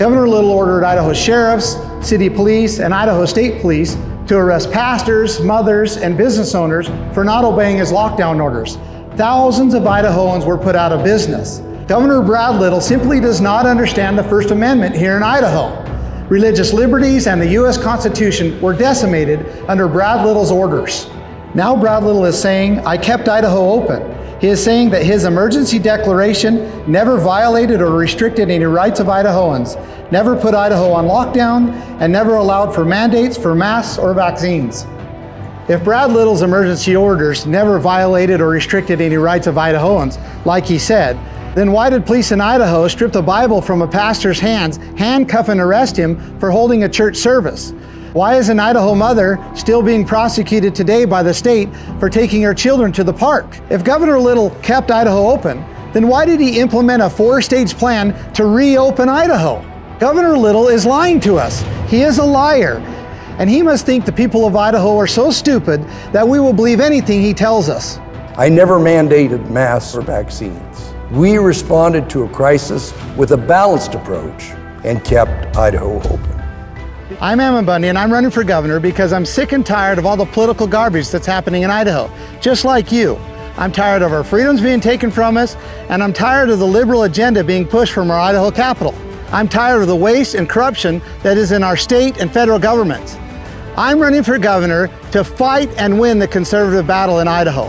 Governor Little ordered Idaho sheriffs, city police, and Idaho State Police to arrest pastors, mothers, and business owners for not obeying his lockdown orders. Thousands of Idahoans were put out of business. Governor Brad Little simply does not understand the First Amendment here in Idaho. Religious liberties and the U.S. Constitution were decimated under Brad Little's orders. Now Brad Little is saying, I kept Idaho open. He is saying that his emergency declaration never violated or restricted any rights of Idahoans, never put Idaho on lockdown, and never allowed for mandates for masks or vaccines. If Brad Little's emergency orders never violated or restricted any rights of Idahoans, like he said, then why did police in Idaho strip the Bible from a pastor's hands, handcuff and arrest him for holding a church service? Why is an Idaho mother still being prosecuted today by the state for taking her children to the park? If Governor Little kept Idaho open, then why did he implement a four stage plan to reopen Idaho? Governor Little is lying to us. He is a liar. And he must think the people of Idaho are so stupid that we will believe anything he tells us. I never mandated masks or vaccines. We responded to a crisis with a balanced approach and kept Idaho open. I'm Ammon Bundy, and I'm running for governor because I'm sick and tired of all the political garbage that's happening in Idaho, just like you. I'm tired of our freedoms being taken from us, and I'm tired of the liberal agenda being pushed from our Idaho capital. I'm tired of the waste and corruption that is in our state and federal governments. I'm running for governor to fight and win the conservative battle in Idaho.